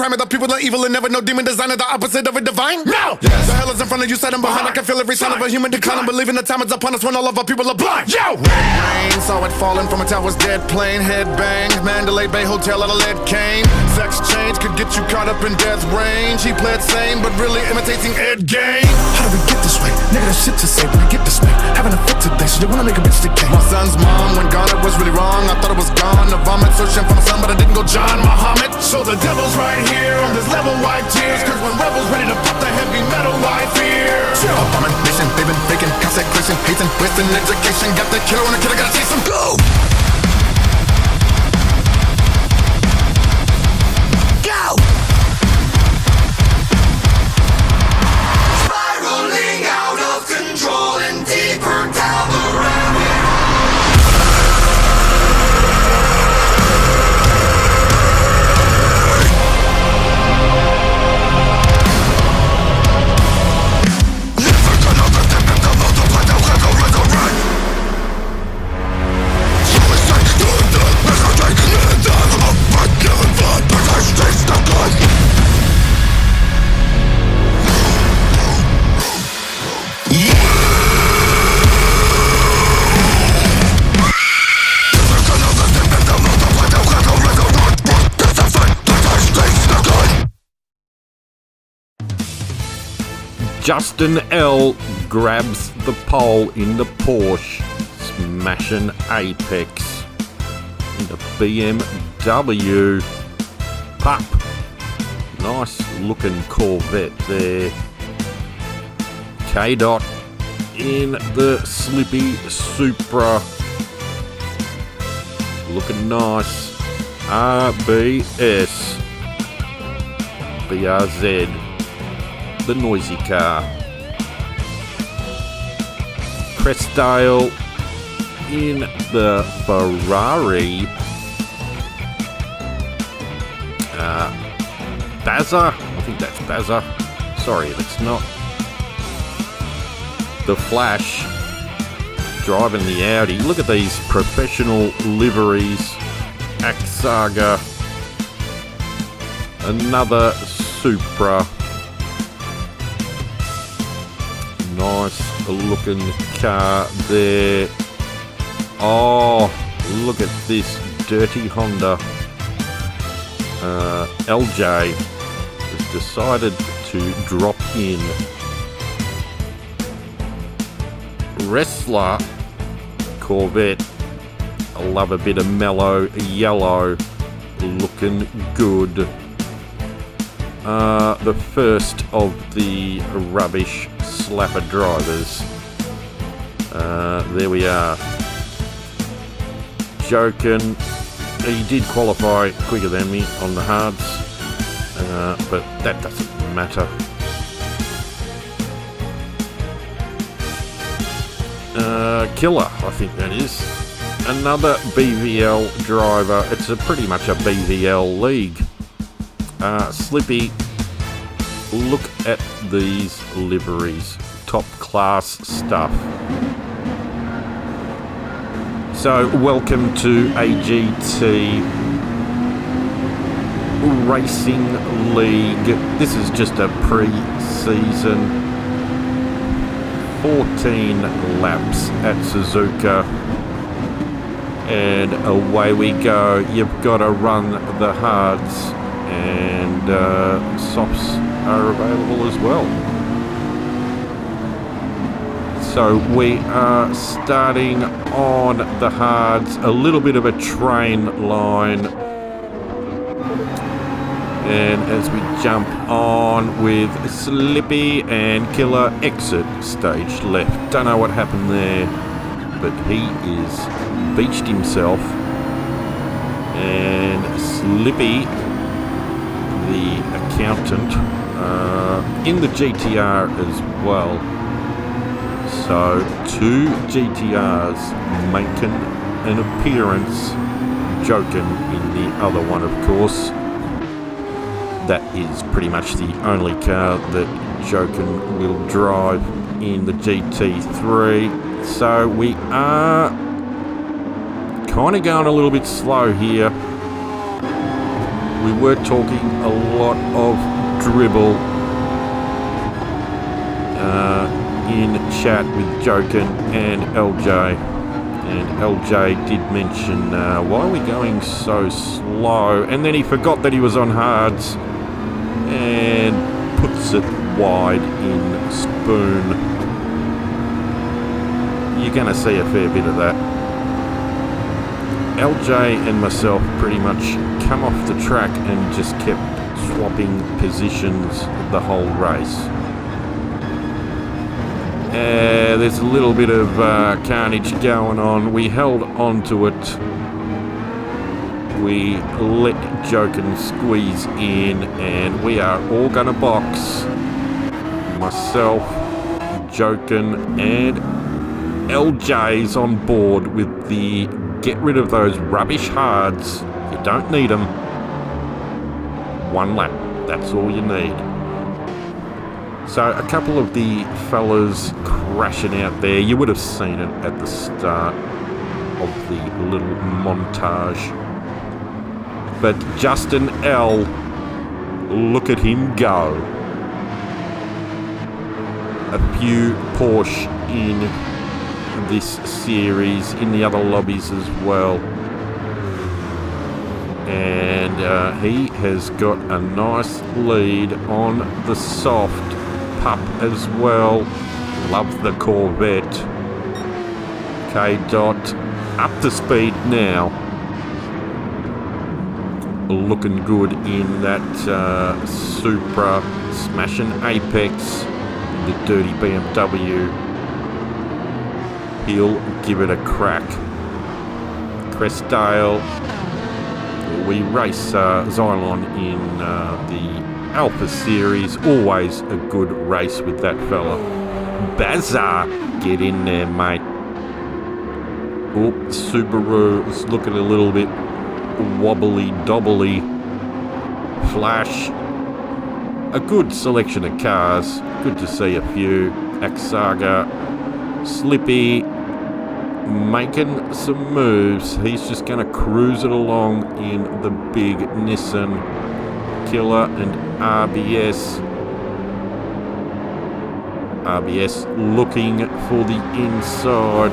crime of the evil and never no demon designer, the opposite of a divine? No! Yes. The hell is in front of you, set behind. I can feel every sign of a human decline. Believing the time is upon us when all of our people are blind. Yo! Red rain, saw it falling from a tower's dead plane. Head bang, Mandalay Bay Hotel out of lead cane. Sex change could get you caught up in death range. He played sane, but really imitating Ed Gein. How do we get this way? Nigga, there's shit to say, but I get this way. Having a fit today, so they wanna make a bitch decay. My son's mom, when gone, it was really wrong. I thought it was gone. The vomit, searching for my son, but I didn't go John Muhammad. So the devil's right here on this level, wipe tears. Cause when rebels ready to pop the heavy metal, I fear. Abomination, they've been faking consecration, hating, wasting education. Got the killer on the killer, gotta chase him. Go! Justin L grabs the pole in the Porsche, smashing Apex. In the BMW. Pup. Nice looking Corvette there. K Dot in the Slippy Supra. Looking nice. RBS. BRZ the noisy car. Crestdale in the Ferrari. Uh, Baza, I think that's Baza. Sorry, that's not. The Flash driving the Audi. Look at these professional liveries. Axaga. Another Supra. Looking car there. Oh, look at this dirty Honda. Uh, LJ has decided to drop in. Wrestler Corvette. I love a bit of mellow yellow. Looking good. Uh, the first of the rubbish slapper drivers. Uh, there we are. Joking. He did qualify quicker than me on the hards, uh, but that doesn't matter. Uh, killer, I think that is. Another BVL driver. It's a pretty much a BVL league. Uh, Slippy look at these liveries. Top class stuff. So, welcome to AGT Racing League. This is just a pre season. 14 laps at Suzuka. And away we go. You've got to run the hards and uh, softs are available as well. So we are starting on the hards, a little bit of a train line. And as we jump on with Slippy and Killer exit stage left. Don't know what happened there, but he is beached himself. And Slippy, the accountant, uh, in the GTR as well. So two GTRs making an appearance, joking in the other one, of course. That is pretty much the only car that Jokin will drive in the GT3. So we are kind of going a little bit slow here. We were talking a lot of dribble in chat with Jokin and LJ. And LJ did mention, uh, why are we going so slow? And then he forgot that he was on hards and puts it wide in spoon. You're going to see a fair bit of that. LJ and myself pretty much come off the track and just kept swapping positions the whole race. Uh, there's a little bit of uh, carnage going on. We held on to it. We let Jokin squeeze in, and we are all to box. Myself, Jokin, and LJ's on board with the get rid of those rubbish hards. You don't need them. One lap. That's all you need. So a couple of the fellas crashing out there. You would have seen it at the start of the little montage. But Justin L, look at him go. A few Porsche in this series, in the other lobbies as well. And uh, he has got a nice lead on the soft pup as well. Love the Corvette. K Dot up to speed now. Looking good in that uh, Supra smashing Apex. The dirty BMW. He'll give it a crack. Crestdale. We race uh, Xylon in uh, the Alpha Series. Always a good race with that fella. Bazaar, get in there, mate. Oh, Subaru is looking a little bit wobbly dobbly. Flash. A good selection of cars. Good to see a few. Axaga. Slippy. Making some moves. He's just going to cruise it along in the big Nissan Killer and RBS. RBS looking for the inside.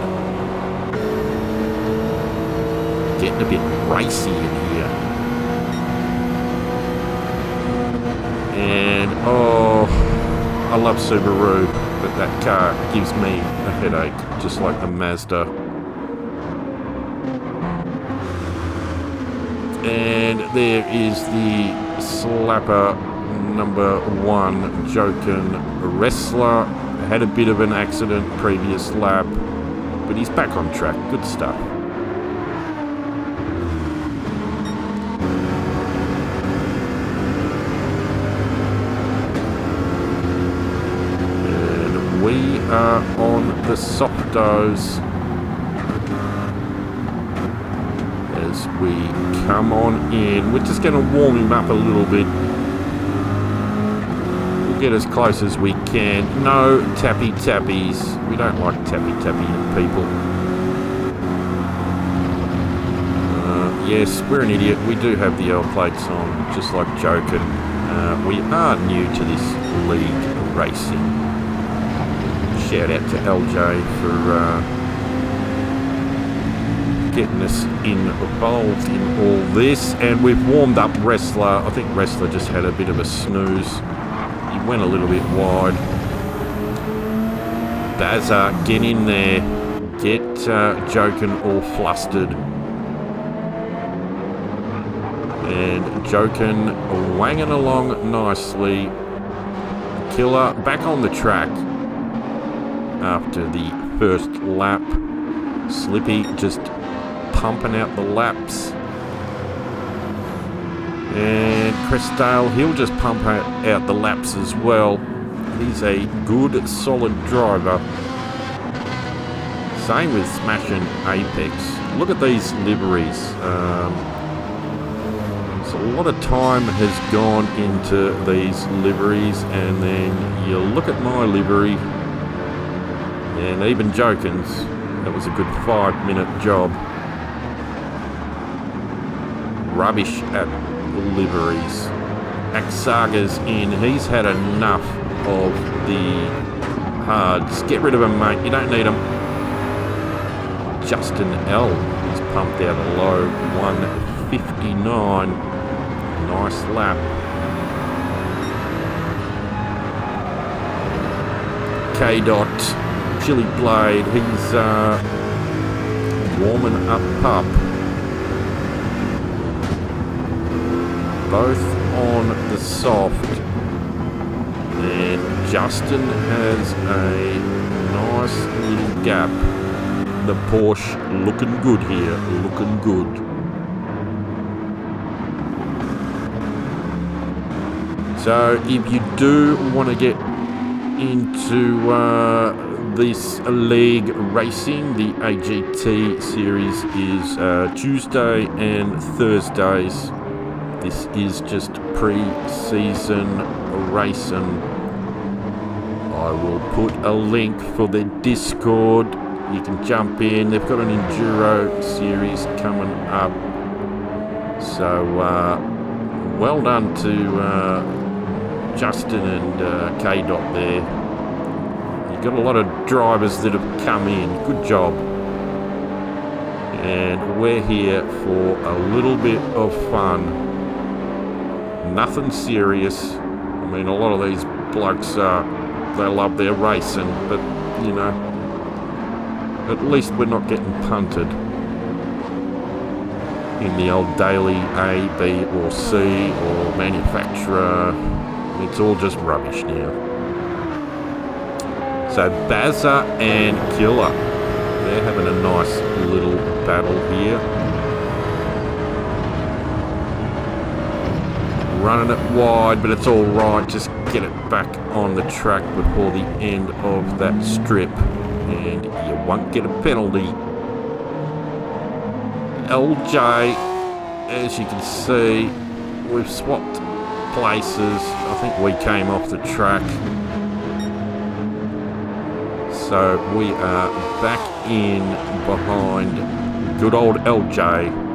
Getting a bit racy in here. And oh, I love Subaru, but that car gives me a headache, just like the Mazda. And there is the slapper number one, Jokin Wrestler. Had a bit of an accident previous lap, but he's back on track. Good stuff. And we are on the softos. as we come on in. We're just going to warm him up a little bit. We'll get as close as we can. No tappy tappies. We don't like tappy tappy people. Uh, yes, we're an idiot. We do have the L plates on, just like Joker. Uh, we are new to this league racing. Shout out to LJ for uh, getting us involved in all this. And we've warmed up Wrestler. I think Wrestler just had a bit of a snooze. He went a little bit wide. Bazza, get in there. Get uh, Jokin all flustered. And Jokin wanging along nicely. Killer back on the track after the first lap. Slippy just pumping out the laps. And Chris Dale, he'll just pump out the laps as well. He's a good, solid driver. Same with Smashing Apex. Look at these liveries. Um, so a lot of time has gone into these liveries, and then you look at my livery, and even Jokins, that was a good five minute job. Rubbish at liveries. Axaga's in. He's had enough of the hards. Get rid of him, mate. You don't need them. Justin L. He's pumped out a low 159. Nice lap. K. Dot, Chili Blade. He's uh, warming up up. Both on the soft. And Justin has a nice little gap. The Porsche looking good here, looking good. So if you do want to get into uh, this league racing, the AGT series is uh, Tuesday and Thursdays. This is just pre-season racing. I will put a link for their Discord. You can jump in. They've got an enduro series coming up. So uh, well done to uh, Justin and uh, K Dot there. You've got a lot of drivers that have come in. Good job. And we're here for a little bit of fun. Nothing serious. I mean, a lot of these blokes, uh, they love their racing, but, you know, at least we're not getting punted in the old daily A, B, or C, or manufacturer. It's all just rubbish now. So Bazza and Killer, they're having a nice little battle here. Running it wide, but it's all right. Just get it back on the track before the end of that strip, and you won't get a penalty. LJ, as you can see, we've swapped places. I think we came off the track. So we are back in behind good old LJ.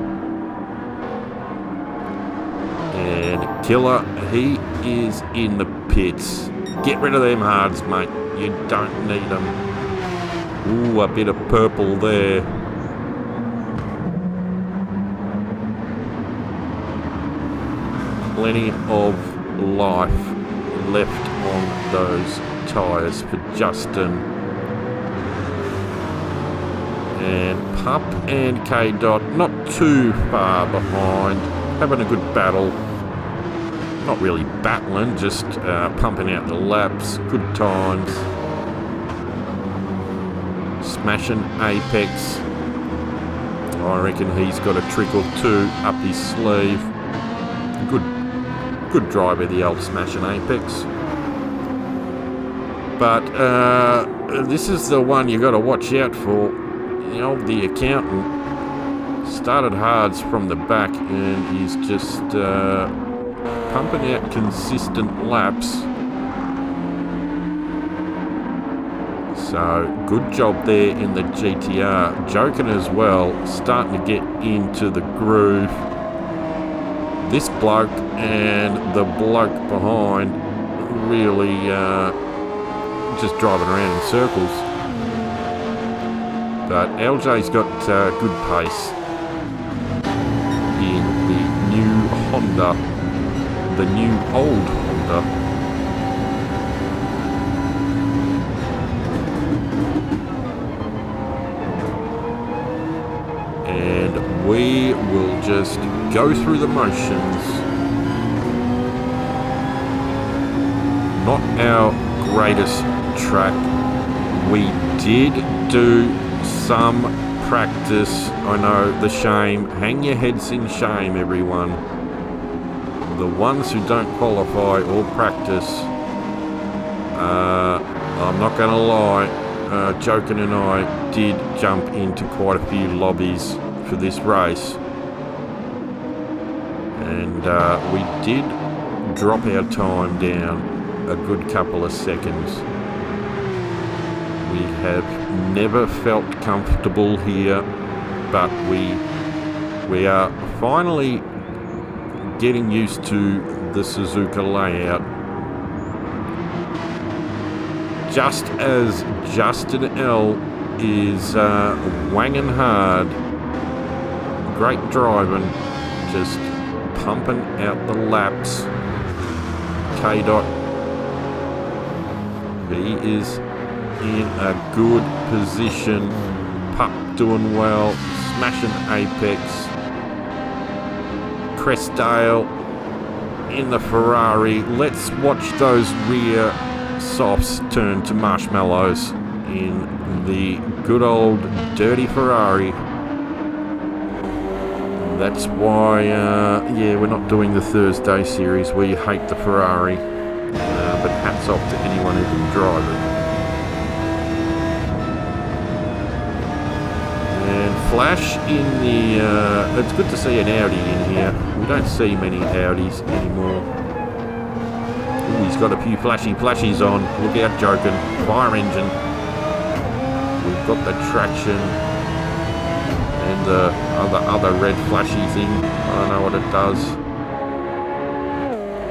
Killer, he is in the pits. Get rid of them hards, mate. You don't need them. Ooh, a bit of purple there. Plenty of life left on those tyres for Justin. And Pup and K Dot not too far behind, having a good battle. Not really battling, just uh, pumping out the laps, good times. Smashing Apex. I reckon he's got a trick or two up his sleeve. Good, good driver, the old Smashing Apex. But uh, this is the one you got to watch out for. You know, the accountant started hards from the back and he's just uh, pumping out consistent laps. So good job there in the GTR. Joking as well, starting to get into the groove. This bloke and the bloke behind really uh, just driving around in circles. But LJ's got uh, good pace in the new Honda, the new old Honda and we will just go through the motions. Not our greatest track. We did do some practice. I know the shame. Hang your heads in shame, everyone. The ones who don't qualify or practice. Uh, I'm not going to lie. Uh, Joken and I did jump into quite a few lobbies for this race. And uh, we did drop our time down a good couple of seconds. We have never felt comfortable here, but we we are finally getting used to the Suzuka layout. Just as Justin L is uh, wanging hard, great driving, just pumping out the laps. K dot he is in a good position. Pup doing well. Smashing Apex. Crestdale in the Ferrari. Let's watch those rear softs turn to marshmallows in the good old dirty Ferrari. That's why, uh, yeah, we're not doing the Thursday series. We hate the Ferrari. Uh, but hats off to anyone who can drive it. And Flash in the... Uh, it's good to see an Audi in here. We don't see many Audis anymore. Ooh, he's got a few flashy flashies on. Look out, Joken. Fire engine. We've got the traction. And the other, other red flashy thing. I don't know what it does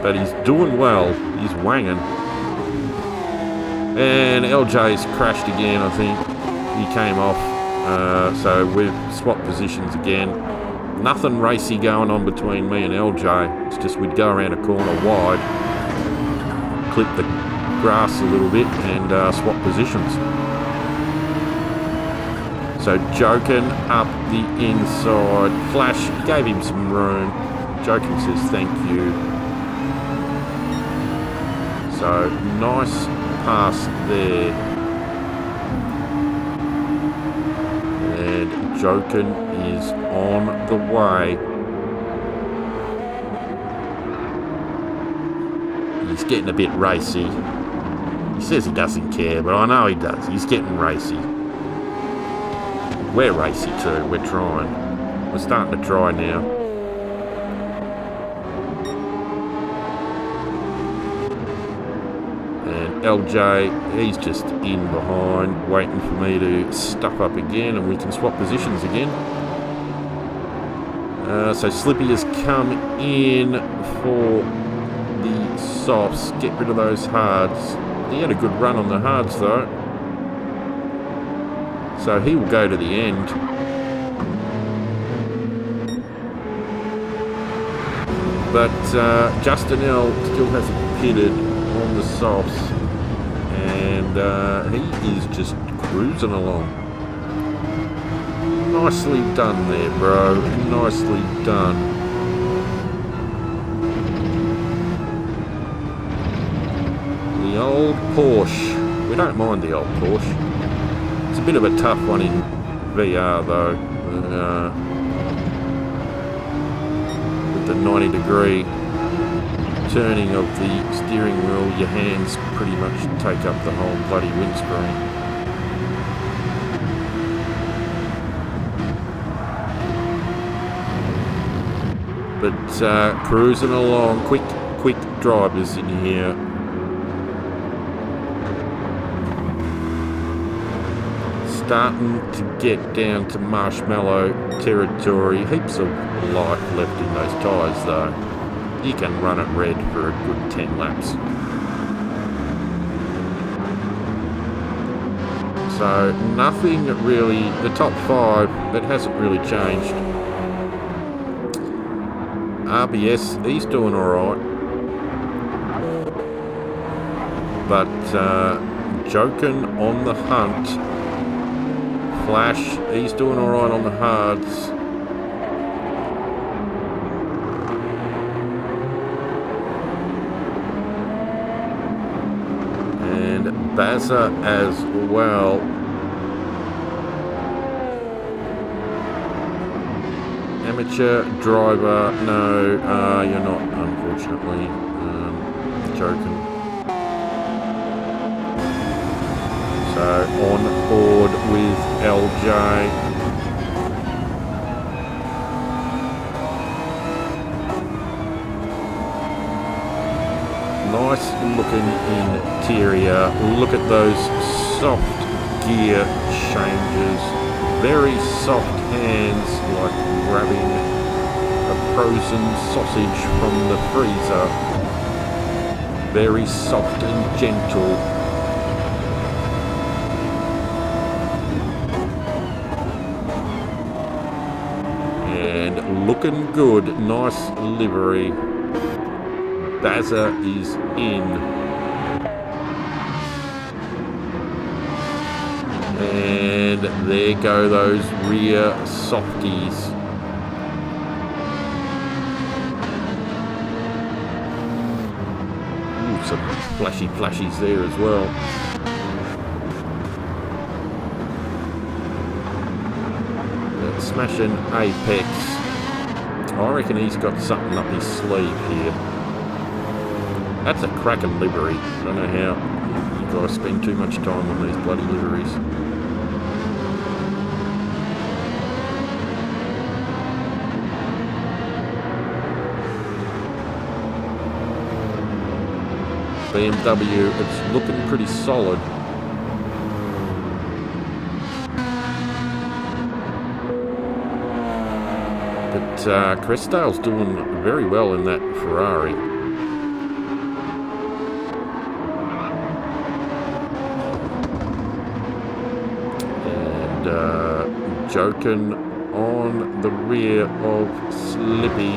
but he's doing well. He's wanging. And LJ's crashed again, I think. He came off. Uh, so we've swapped positions again. Nothing racy going on between me and LJ. It's just we'd go around a corner wide, clip the grass a little bit, and uh, swap positions. So Joken up the inside. Flash gave him some room. Joken says thank you. So nice pass there. And Joken is on the way. He's getting a bit racy. He says he doesn't care, but I know he does. He's getting racy. We're racy too. We're trying. We're starting to try now. LJ, he's just in behind, waiting for me to stuff up again and we can swap positions again. Uh, so Slippy has come in for the softs, get rid of those hards. He had a good run on the hards though. So he will go to the end. But uh, Justin L still hasn't pitted on the softs and uh, he is just cruising along. Nicely done there, bro. Nicely done. The old Porsche. We don't mind the old Porsche. It's a bit of a tough one in VR though. Uh, with the 90 degree turning of the steering wheel, your hands pretty much take up the whole bloody windscreen. But uh, cruising along, quick, quick drivers in here. Starting to get down to marshmallow territory. Heaps of life left in those tyres though you can run it red for a good 10 laps. So nothing really, the top five, that hasn't really changed. RBS, he's doing alright. But uh, Joken on the hunt Flash, he's doing alright on the hards. And as well. Amateur driver, no, uh, you're not, unfortunately. Um, joking. So on board with LJ. Nice looking interior. Look at those soft gear changes. Very soft hands like grabbing a frozen sausage from the freezer. Very soft and gentle. And looking good. Nice livery. Bazza is in. And there go those rear softies. Ooh, some flashy flashies there as well. Smashing Apex. I reckon he's got something up his sleeve here. That's a cracking livery. I don't know how you guys spend too much time on these bloody liveries. BMW, it's looking pretty solid. But uh, Crestdale's doing very well in that Ferrari. And uh, on the rear of Slippy.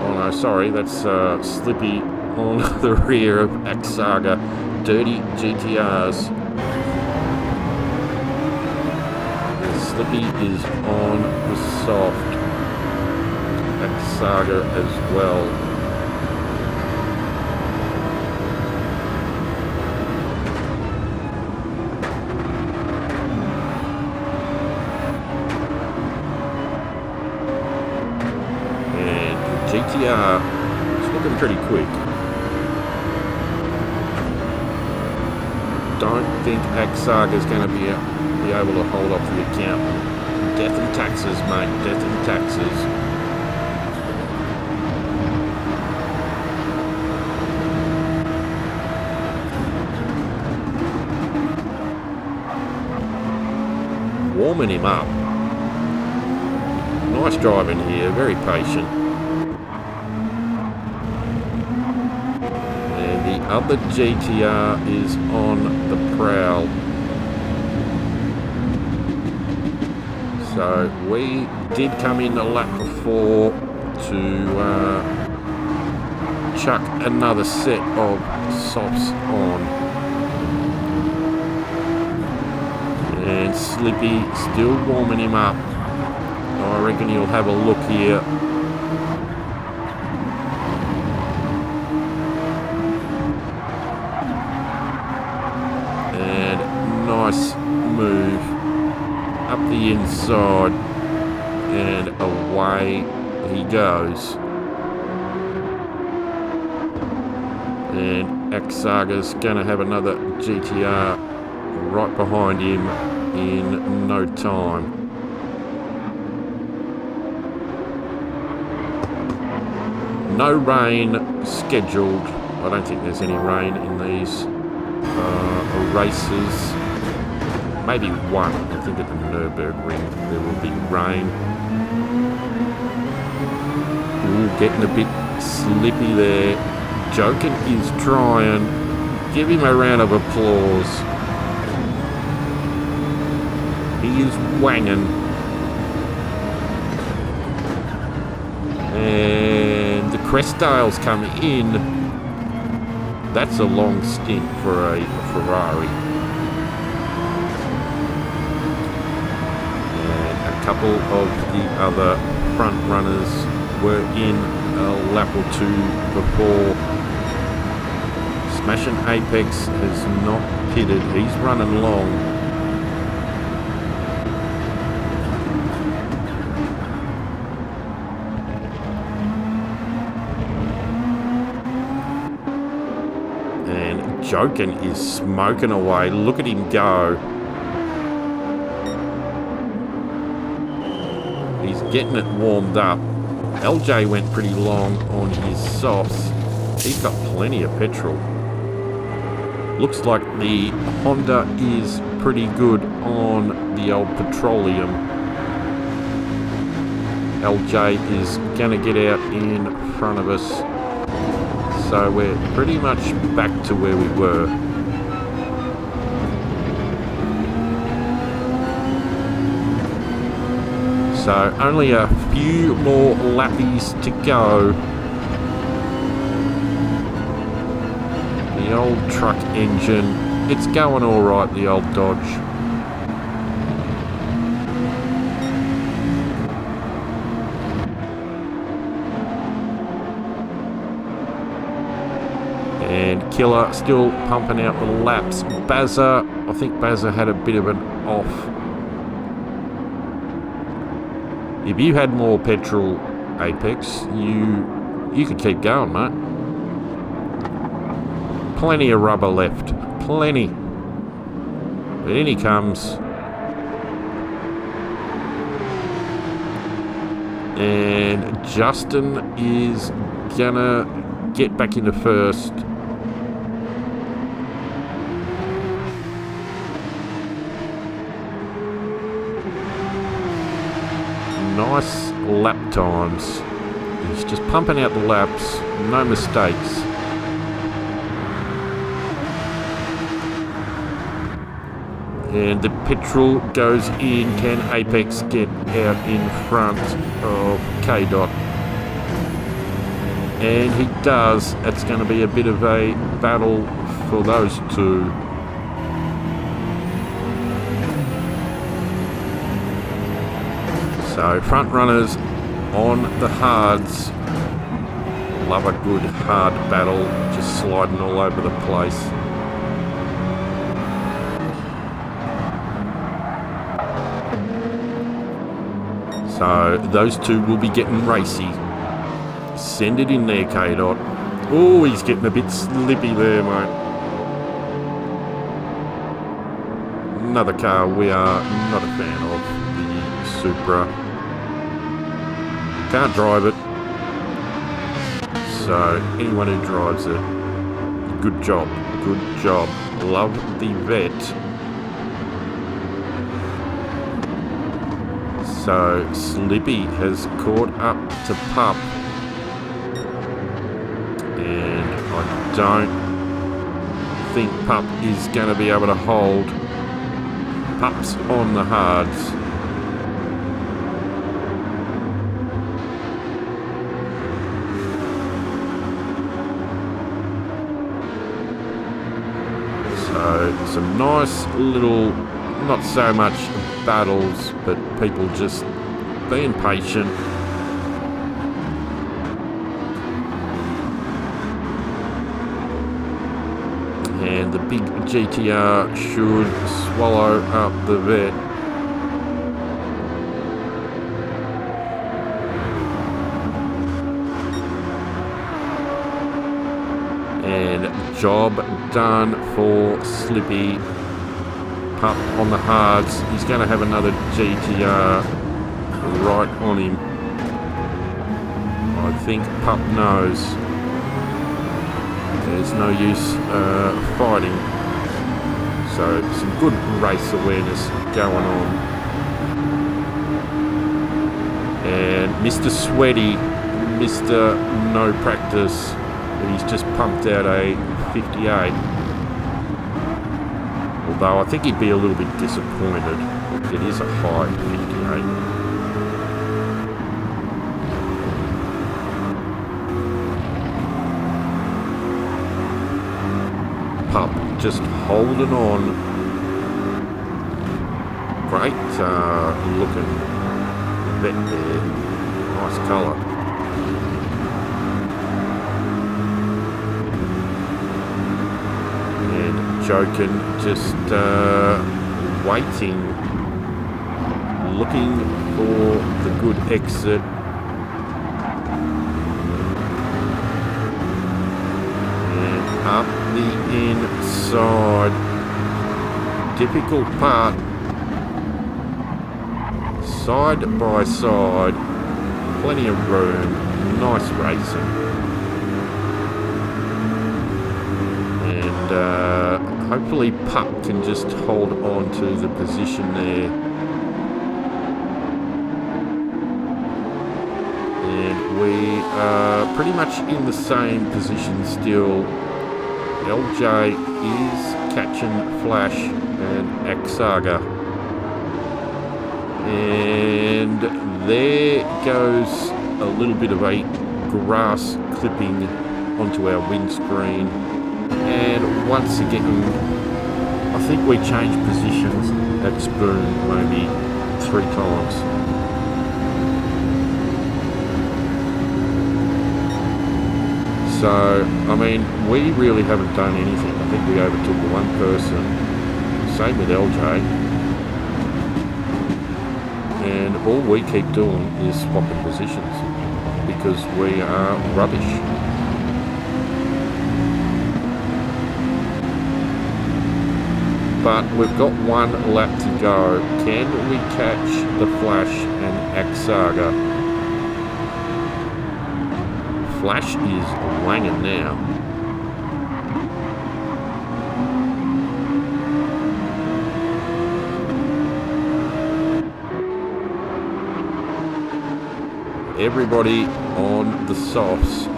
Oh no, sorry, that's uh, Slippy on the rear of Axaga. Dirty GTRs. Slippy is on the soft. Axaga as well. And GTR looking pretty quick. Don't think Axaga is going to be, be able to hold off the account. Death and taxes, mate. Death and taxes. Warming him up. Nice driving here, very patient. And the other GTR is on the prowl. So we did come in the lap before to uh, chuck another set of sops on. And Slippy still warming him up. I reckon he'll have a look here. And Axaga's gonna have another GTR right behind him in no time. No rain scheduled. I don't think there's any rain in these uh, races. Maybe one. I think at the Nürburgring there will be rain. Ooh, getting a bit slippy there. Joking is trying. Give him a round of applause. He is wanging. And the Crestdales come in. That's a long stint for a, Ferrari. a couple of the other front runners were in a lap or two before. Smashing Apex has not pitted. He's running long. And Jokin is smoking away. Look at him go. He's getting it warmed up. LJ went pretty long on his softs. He's got plenty of petrol. Looks like the Honda is pretty good on the old petroleum. LJ is going to get out in front of us. So we're pretty much back to where we were. So only a few more lappies to go. The old truck engine, it's going alright, the old Dodge. And Killer still pumping out the laps. Bazza, I think Bazza had a bit of an off if you had more petrol Apex, you you could keep going, mate. Plenty of rubber left. Plenty. But in he comes. And Justin is gonna get back into first. nice lap times. He's just pumping out the laps, no mistakes. And the petrol goes in. Can Apex get out in front of K Dot? And he does. It's going to be a bit of a battle for those two. So front runners on the hards. Love a good hard battle, just sliding all over the place. So those two will be getting racy. Send it in there, K-Dot. Oh, he's getting a bit slippy there, mate. Another car we are not a fan of, the Supra. Can't drive it. So anyone who drives it, good job, good job. Love the vet. So Slippy has caught up to Pup. And I don't think Pup is going to be able to hold. Pup's on the hards. So some nice little, not so much battles, but people just being patient. And the big GTR should swallow up the Vette. And job done for Slippy. Pup on the hards. He's going to have another GTR right on him. I think Pup knows there's no use uh, fighting. So some good race awareness going on. And Mr. Sweaty, Mr. No Practice, he's just pumped out a 58. Although I think he'd be a little bit disappointed. It is a high 58. Pup just holding on. Great uh, looking Vette there. Nice colour. And Jokin just uh, waiting, looking for the good exit. And up the inside. Difficult part side by side, plenty of room, nice racing. And uh, hopefully Pup can just hold on to the position there. And we are pretty much in the same position still. LJ is catching Flash and Axaga. And there goes a little bit of a grass clipping onto our windscreen. And once again, I think we changed positions at Spoon maybe three times. So, I mean, we really haven't done anything. I think we overtook one person. Same with LJ and all we keep doing is swapping positions because we are rubbish. But we've got one lap to go. Can we catch the Flash and Axaga? Flash is wanging now. everybody on the softs.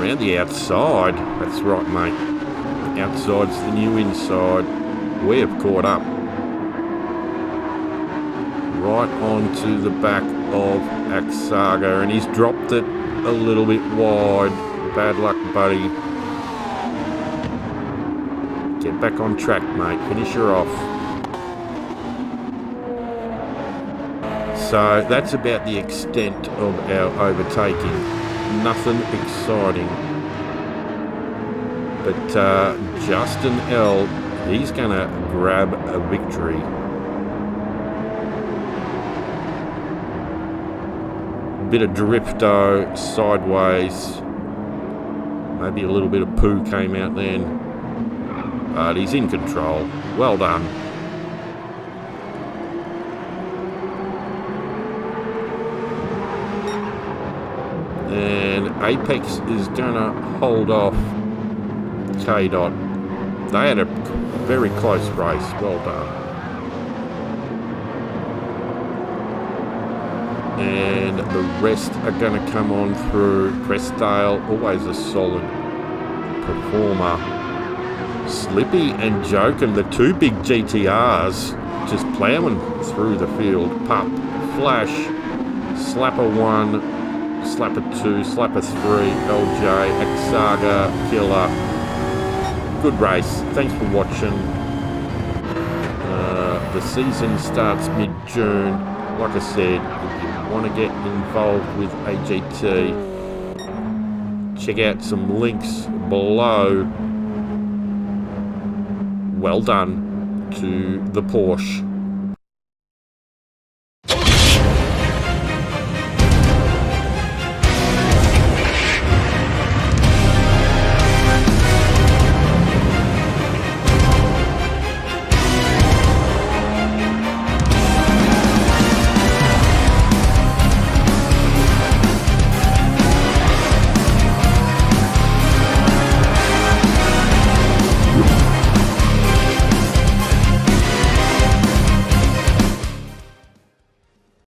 Around the outside. That's right, mate. Outside's the new inside. We have caught up. Right onto the back of Axaga, and he's dropped it a little bit wide. Bad luck, buddy. Get back on track, mate. Finish her off. So that's about the extent of our overtaking. Nothing exciting. But uh, Justin L, he's going to grab a victory. Bit of drifto sideways. Maybe a little bit of poo came out then. But he's in control. Well done. Apex is going to hold off K-Dot. They had a very close race. Well done. And the rest are going to come on through. Crestdale, always a solid performer. Slippy and Jokin, the two big GTRs, just ploughing through the field. Pup, Flash, Slapper 1, Slapper 2, Slapper 3, LJ, Axaga, Killer. Good race. Thanks for watching. Uh, the season starts mid-June. Like I said, if you want to get involved with AGT, check out some links below. Well done to the Porsche.